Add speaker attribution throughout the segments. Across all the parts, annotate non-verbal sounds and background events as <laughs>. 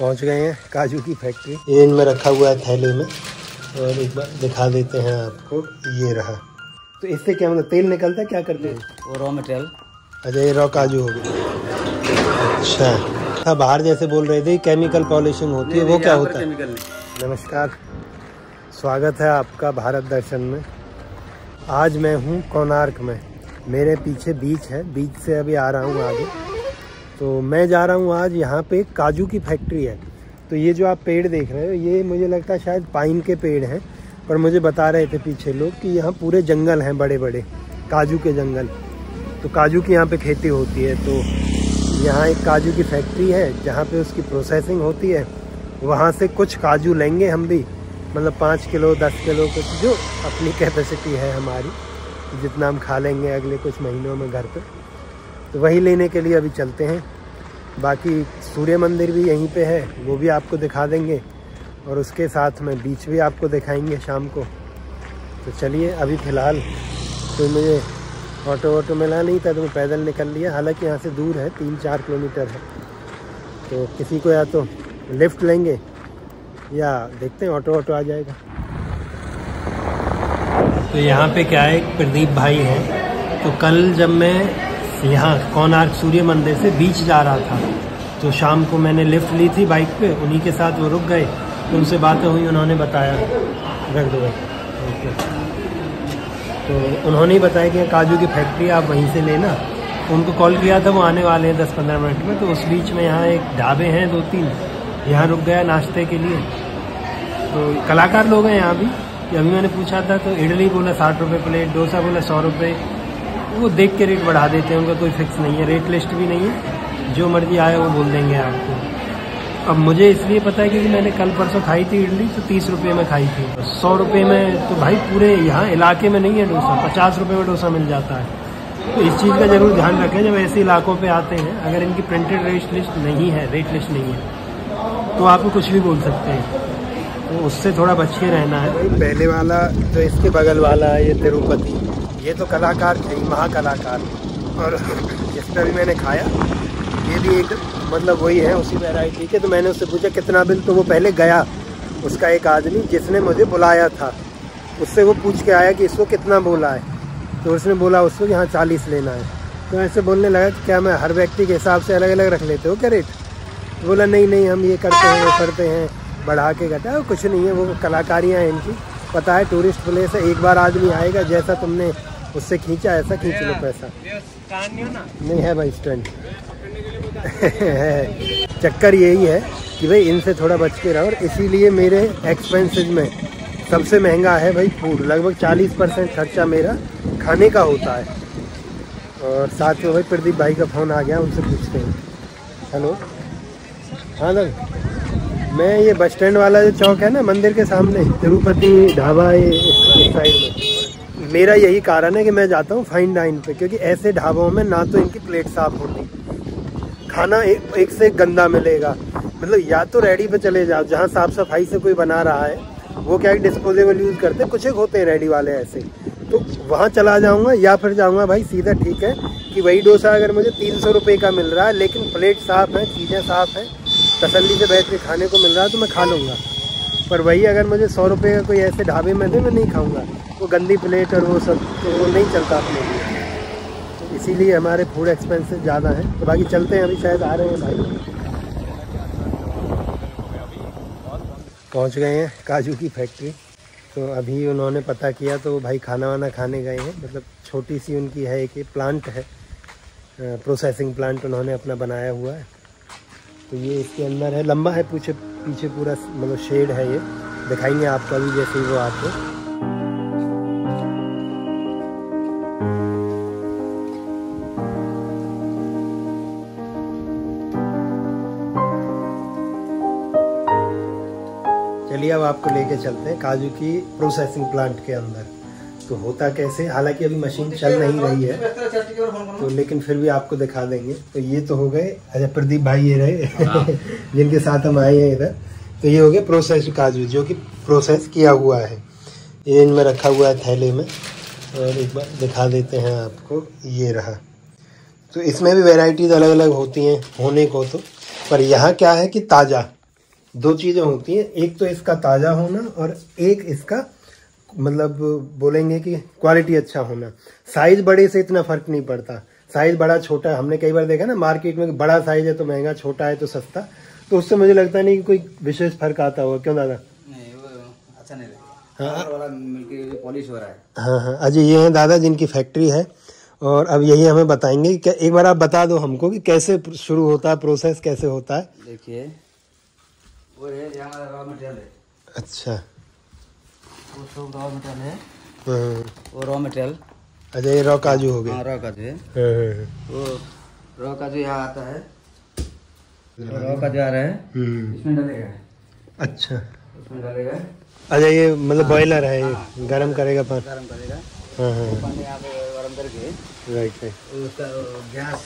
Speaker 1: पहुँच गए हैं काजू की फैक्ट्री। ये इनमें रखा हुआ है थैले में। और एक बार दिखा देते हैं आपको ये रहा। तो इससे क्या मतलब तेल निकलता है क्या करते हैं?
Speaker 2: वो रॉ मटेरियल
Speaker 1: अच्छा ये रॉ काजू हो गया। अच्छा। हाँ बाहर जैसे बोल रहे थे केमिकल पॉलिशिंग होती है वो क्या होता है? नमस्कार। स्वागत है आपका भारत दर्शन में। आज मैं हूँ कोणार्क में। मेरे पीछे बीच है बीच से अभी आ रहा हूँ आगे। तो मैं जा रहा हूँ आज यहाँ पे काजू की फैक्ट्री है। तो ये जो आप पेड़ देख रहे हो, ये मुझे लगता है शायद पाइन के पेड़ हैं, पर मुझे बता रहे थे पीछे लोग कि यहाँ पूरे जंगल हैं बड़े बड़े काजू के जंगल। तो काजू की यहाँ पे खेती होती है तो यहाँ एक काजू की फैक्ट्री है, जहाँ पे उसकी प्रोसेसिंग होती है। वहाँ से कुछ काजू लेंगे हम भी मतलब पाँच किलो, दस किलो, कुछ जो अपनी कैपेसिटी है हमारी, जितना हम खा लेंगे अगले कुछ महीनों में घर पे। तो वही लेने के लिए अभी चलते हैं। बाकी सूर्य मंदिर भी यहीं पे है, वो भी आपको दिखा देंगे। और उसके साथ में बीच भी आपको दिखाएँगे शाम को। तो चलिए, अभी फ़िलहाल तो मुझे ऑटो ऑटो मिला नहीं था तो मैं पैदल निकल लिया। हालाँकि यहाँ से दूर है तीन चार किलोमीटर है। तो किसी को या तो लिफ्ट लेंगे, या देखते हैं ऑटो ऑटो आ जाएगा। तो यहाँ पे क्या है प्रदीप भाई है। तो कल जब मैं यहाँ कोणार्क सूर्य मंदिर से बीच जा रहा था। तो शाम को मैंने लिफ्ट ली थी बाइक पे, उन्हीं के साथ वो रुक गए। उनसे बातें हुई, उन्होंने बताया। रख दो ओके। तो उन्होंने ही बताया कि काजू की फैक्ट्री आप वहीं से लेना। उनको कॉल किया था, वो आने वाले हैं दस पंद्रह मिनट में। तो उस बीच में यहाँ एक ढाबे हैं दो तीन यहाँ रुक गया नाश्ते के लिए। तो कलाकार लोग हैं यहाँ भी। अभी मैंने पूछा था तो इडली बोला साठ रुपये प्लेट, डोसा बोला सौ रुपये वो देख के रेट बढ़ा देते हैं, उनका कोई फिक्स नहीं है। रेट लिस्ट भी नहीं है। जो मर्ज़ी आए, वो बोल देंगे आपको। अब मुझे इसलिए पता है क्योंकि मैंने कल परसों खाई थी इडली तो तीस रुपये में खाई थी। सौ रुपये में तो भाई पूरे यहाँ इलाके में नहीं है डोसा, पचास रुपये में डोसा मिल जाता है। तो इस चीज़ का ज़रूर ध्यान रखें, जब ऐसे इलाकों पे आते हैं, अगर इनकी प्रिंटेड रेट लिस्ट नहीं है रेट लिस्ट नहीं है तो आप कुछ भी बोल सकते हैं। तो उससे थोड़ा बच के रहना है। पहले वाला, जो इसके बगल वाला है, ये तिरुपति। ये तो कलाकार थे महाकलाकार। और जिसमें भी मैंने खाया, ये भी एक मतलब वही है, उसी वेराइटी के। तो मैंने उससे पूछा, कितना बिल? तो वो पहले गया, उसका एक आदमी जिसने मुझे बुलाया था। उससे वो पूछ के आया कि इसको कितना बोला है। तो उसने बोला, उसको यहाँ चालीस लेना है। तो ऐसे बोलने लगा कि क्या मैं हर व्यक्ति के हिसाब से अलग अलग रख लेते हो क्या रेट तो बोला, नहीं नहीं, हम ये करते हैं, वो करते हैं, बढ़ा के घटा कुछ नहीं है, वो कलाकारियाँ हैं इनकी। पता है टूरिस्ट प्लेस है, एक बार आदमी आएगा, जैसा तुमने उससे खींचा ऐसा खींच लो पैसा। नहीं है भाई स्टैंड <laughs> चक्कर यही है कि भाई इनसे थोड़ा बच के रहो और इसीलिए मेरे एक्सपेंसेस में सबसे महँगा है भाई फ़ूड लगभग 40 परसेंट खर्चा मेरा खाने का होता है। और साथ में भाई प्रदीप भाई का फ़ोन आ गया उनसे पूछते हैं। हेलो हाँ सर मैं ये बस स्टैंड वाला जो चौक है ना मंदिर के सामने तिरुपति ढाबा ये इस साइड में। मेरा यही कारण है कि मैं जाता हूँ फाइन डाइन पे क्योंकि ऐसे ढाबों में ना तो इनकी प्लेट साफ़ होती। खाना एक, एक से गंदा मिलेगा। मतलब या तो रेडी पे चले जाओ जहाँ साफ़ सफ़ाई से कोई बना रहा है वो क्या है डिस्पोजेबल यूज़ करते कुछ एक होते हैं रेडी वाले ऐसे। तो वहाँ चला जाऊँगा या फिर जाऊँगा भाई सीधा ठीक है कि वही डोसा अगर मुझे तीन सौ रुपये का मिल रहा है लेकिन प्लेट साफ़ है चीज़ें साफ़ हैं तसल्ली से बैठ के खाने को मिल रहा है तो मैं खा लूँगा। पर वही अगर मुझे सौ रुपये का कोई ऐसे ढाबे में दे मैं नहीं खाऊँगा, वो गंदी प्लेट और वो सब तो वो नहीं चलता अपने लिए। तो इसीलिए हमारे फ़ूड एक्सपेंसेस ज़्यादा हैं। तो बाकी चलते हैं, अभी शायद आ रहे हैं भाई। पहुँच गए हैं काजू की फैक्ट्री तो अभी उन्होंने पता किया तो भाई खाना वाना खाने गए हैं। मतलब छोटी सी उनकी है एक प्लांट है। प्रोसेसिंग प्लांट उन्होंने अपना बनाया हुआ है। तो ये इसके अंदर है, लंबा है पीछे पीछे पूरा मतलब शेड है ये। दिखाएँगे आपको अभी जैसे ही वो आपको चलिए अब आपको लेके चलते हैं काजू की प्रोसेसिंग प्लांट के अंदर। तो होता कैसे? हालाँकि अभी मशीन चल नहीं रही है। तो लेकिन फिर भी आपको दिखा देंगे। तो ये तो हो गए। अच्छा प्रदीप भाई ये रहे। <laughs> जिनके साथ हम आए हैं इधर। तो ये हो गया प्रोसेस काजू जो कि प्रोसेस किया हुआ है। ये इनमें रखा हुआ है थैले में। और एक बार दिखा देते हैं आपको। ये रहा। तो इसमें भी वेराइटीज़ अलग अलग होती हैं होने को तो। पर यहाँ क्या है कि ताज़ा। दो चीज़ें होती हैं। एक तो इसका ताज़ा होना और एक इसका मतलब बोलेंगे कि क्वालिटी अच्छा होना। साइज़ बड़े से इतना फ़र्क नहीं पड़ता। साइज़ बड़ा छोटा हमने कई बार देखा ना मार्केट में बड़ा साइज़ है तो महँगा छोटा है तो सस्ता। तो उससे मुझे लगता नहीं कि कोई विशेष फ़र्क आता होगा। क्यों दादा?
Speaker 2: नहीं वो अच्छा नहीं
Speaker 1: हाँ।
Speaker 2: वाला पॉलिश हो रहा है।
Speaker 1: हाँ हाँ। अजय ये है दादा जिनकी फैक्ट्री है। और अब यही हमें बताएँगे कि एक बार आप बता दो हमको कि कैसे शुरू होता है प्रोसेस कैसे होता है।
Speaker 2: देखिए वो है हमारा रॉ मटेरियल है।
Speaker 1: अच्छा।
Speaker 2: वो सब रॉ मटेरियल है। वो रॉ मटेरियल
Speaker 1: अच्छा ये रॉ काजू हो
Speaker 2: हाँ रॉ काजू है।
Speaker 1: हाँ, हाँ,
Speaker 2: वो रॉ काजू यहाँ आता है। रॉ काजू आ रहा है।
Speaker 1: हम्म,
Speaker 2: इसमें डालेगा।
Speaker 1: अच्छा।
Speaker 2: उसमें डालेगा।
Speaker 1: अच्छा ये मतलब बॉयलर है ये गर्म करेगा पानी।
Speaker 2: गर्म करेगा। पानी यहाँ पे गर्म करके
Speaker 1: राइट राइट
Speaker 2: उसका गैस।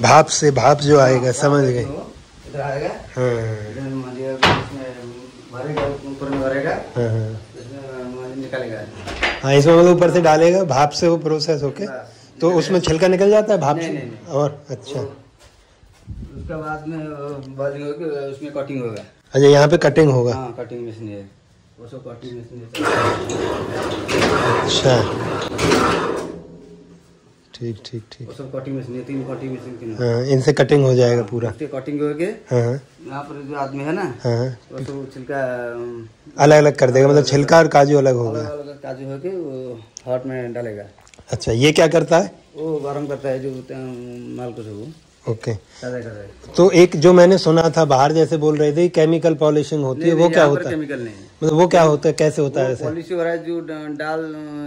Speaker 1: भाप से भाप जो आएगा समझ गए।
Speaker 2: इधर आएगा।
Speaker 1: हाँ
Speaker 2: इधर मालिया इसमें भरेगा ऊपर में भरेगा
Speaker 1: हाँ हाँ।
Speaker 2: इसमें निकालेगा।
Speaker 1: हाँ इसमें मतलब ऊपर से डालेगा भाप से वो प्रोसेस होके। तो उसमें छिलका निकल जाता है भाप
Speaker 2: नहीं,
Speaker 1: से?
Speaker 2: नहीं, नहीं।
Speaker 1: और अच्छा।
Speaker 2: उसके बाद में उसमें कटिंग होगा।
Speaker 1: अच्छा यहाँ पे कटिंग होगा।
Speaker 2: हाँ कटिंग मशीन है। वो सब कटिंग मशीन है।
Speaker 1: अच्छा। ठीक ठीक ठीक।
Speaker 2: सब कटिंग मशीन है तीन कटिंग मशीन के हाँ
Speaker 1: हाँ इनसे कटिंग हो जाएगा पूरा।
Speaker 2: उसके कटिंग होके
Speaker 1: हाँ
Speaker 2: यहाँ पर जो आदमी है ना
Speaker 1: हाँ
Speaker 2: तो छिलका
Speaker 1: अलग अलग कर देगा मतलब छिलका और काजू अलग होगा।
Speaker 2: अलग अलग काजू होके वो हॉट में डालेगा।
Speaker 1: अच्छा ये क्या करता है?
Speaker 2: वो गरम करता है जो माल को सब
Speaker 1: ओके
Speaker 2: है
Speaker 1: तो एक जो मैंने सुना था बाहर जैसे बोल रहे थे केमिकल पॉलिशिंग होती है वो क्या होता है?
Speaker 2: केमिकल नहीं
Speaker 1: मतलब वो क्या होता है कैसे होता है ऐसे?
Speaker 2: पॉलिश हो रहा है जो डाल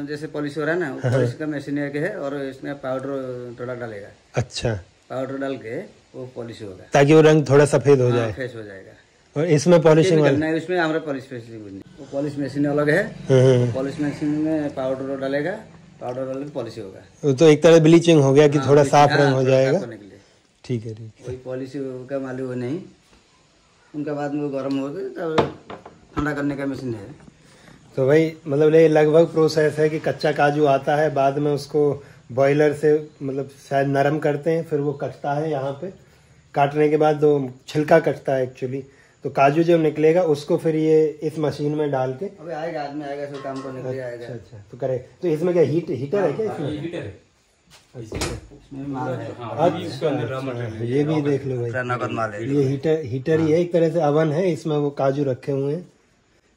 Speaker 2: जैसे पॉलिश हो रहा है ना पॉलिश का मशीन है है और इसमें पाउडर थोड़ा डालेगा।
Speaker 1: अच्छा।
Speaker 2: पाउडर डाल के वो पॉलिश होगा।
Speaker 1: ताकि वो रंग थोड़ा सफ़ेद हो
Speaker 2: हाँ,
Speaker 1: जाए।
Speaker 2: फ्रेश हो जाएगा।
Speaker 1: और इसमें पॉलिशिंग
Speaker 2: नहीं उसमें हमारा पॉलिश फेसिंग वो पॉलिश मशीन अलग है। पॉलिश मशीन में पाउडर डालेगा पाउडर डाल के पॉलिश होगा।
Speaker 1: तो एक तरह ब्लीचिंग हो गया कि थोड़ा साफ़
Speaker 2: हाँ,
Speaker 1: रंग हो जाएगा। ठीक है ठीक
Speaker 2: कोई पॉलिश का मालूम हो नहीं। उनका बाद में वो गर्म हो गए तब ठंडा करने का मशीन है।
Speaker 1: तो भाई मतलब ये लगभग प्रोसेस है कि कच्चा काजू आता है बाद में उसको बॉयलर से मतलब शायद नरम करते हैं फिर वो कटता है यहाँ पे। काटने के बाद वो छिलका कटता है एक्चुअली तो काजू जब निकलेगा उसको फिर ये इस मशीन में डाल के
Speaker 2: अबे आएगा आदमी आएगा सब काम करने के लिए आएगा।
Speaker 1: अच्छा अच्छा तो करे। तो इसमें क्या हीट हीटर है क्या इसमें
Speaker 2: इसमें? माल है।
Speaker 1: ये भी देख लो भाई।
Speaker 2: नगद माल। है
Speaker 1: ये हीटर हीटर ही है एक तरह से अवन है इसमें वो काजू रखे हुए हैं।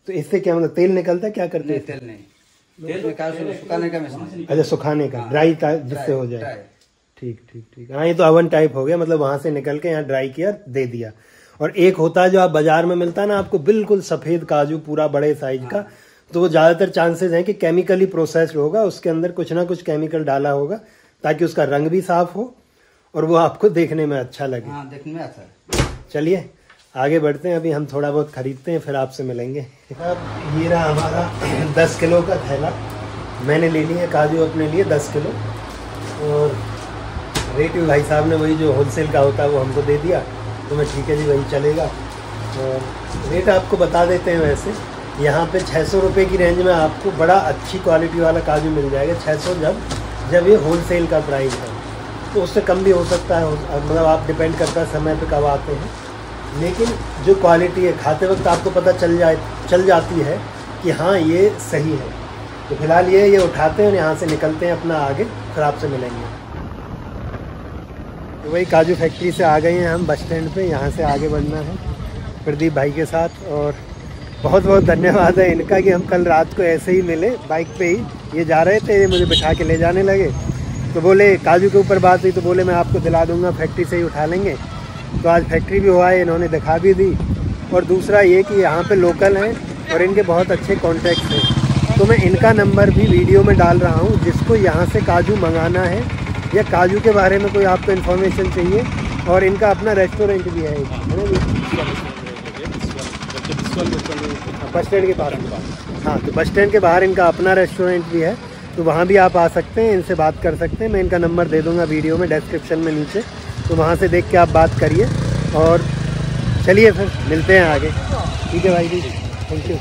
Speaker 1: तो इससे क्या मतलब तेल निकलता है क्या करते हैं?
Speaker 2: तेल नहीं। तेल में सुखाने का
Speaker 1: अच्छा सुखाने का ड्राई जिससे हो जाए। ठीक ठीक ठीक। हाँ ये तो अवन टाइप हो गया मतलब वहाँ से निकल के यहाँ ड्राई किया दे दिया। और एक होता है जो आप बाज़ार में मिलता है ना आपको बिल्कुल सफ़ेद काजू पूरा बड़े साइज़ का तो वो ज़्यादातर चांसेस हैं कि केमिकली प्रोसेस्ड होगा उसके अंदर कुछ ना कुछ केमिकल डाला होगा ताकि उसका रंग भी साफ़ हो और वो आपको देखने में अच्छा लगे।
Speaker 2: हाँ देखने में अच्छा
Speaker 1: चलिए आगे बढ़ते हैं। अभी हम थोड़ा बहुत खरीदते हैं फिर आपसे मिलेंगे। अब ये रहा हमारा दस किलो का थैला। मैंने ले लिया काजू अपने लिए दस किलो। और रेट भी भाई साहब ने वही जो होलसेल का होता है वो हमको दे दिया। तो मैं ठीक है जी वही चलेगा। और रेट आपको बता देते हैं वैसे। यहाँ पे छः सौ रुपये की रेंज में आपको बड़ा अच्छी क्वालिटी वाला काजू मिल जाएगा। छः सौ जब जब ये होलसेल का प्राइस है तो उससे कम भी हो सकता है मतलब आप डिपेंड करता है समय पे कब आते हैं। लेकिन जो क्वालिटी है, खाते वक्त आपको पता चल जाए, चल जाती है कि हाँ ये सही है। तो फ़िलहाल ये ये उठाते हैं और यहाँ से निकलते हैं अपना आगे, फिर आपसे मिलेंगे। तो वही काजू फैक्ट्री से आ गए हैं हम, बस स्टैंड पे, यहाँ से आगे बढ़ना है। प्रदीप भाई के साथ और बहुत बहुत धन्यवाद है इनका कि हम कल रात को ऐसे ही मिले, बाइक पे ही। ये जा रहे थे, ये मुझे बिठा के ले जाने लगे। तो बोले, काजू के ऊपर बात हुई तो बोले, मैं आपको दिला दूँगा फैक्ट्री से ही उठा लेंगे। तो आज फैक्ट्री भी हुआ है, इन्होंने दिखा भी दी। और दूसरा ये कि यहाँ पे लोकल हैं और इनके बहुत अच्छे कॉन्टैक्ट हैं। तो मैं इनका नंबर भी वीडियो में डाल रहा हूँ, जिसको यहाँ से काजू मंगाना है। या काजू के बारे में कोई आपको इन्फॉर्मेशन चाहिए। और इनका अपना रेस्टोरेंट भी है? बस स्टैंड के बाहर हाँ तो बस स्टैंड के बाहर इनका अपना रेस्टोरेंट भी है तो वहाँ भी आप आ सकते हैं, इनसे बात कर सकते हैं। मैं इनका नंबर दे दूँगा वीडियो में डिस्क्रिप्शन में नीचे तो वहाँ से देख के आप बात करिए। और चलिए फिर, मिलते हैं आगे। ठीक है भाई जी। Thank you